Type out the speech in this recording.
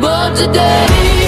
but today.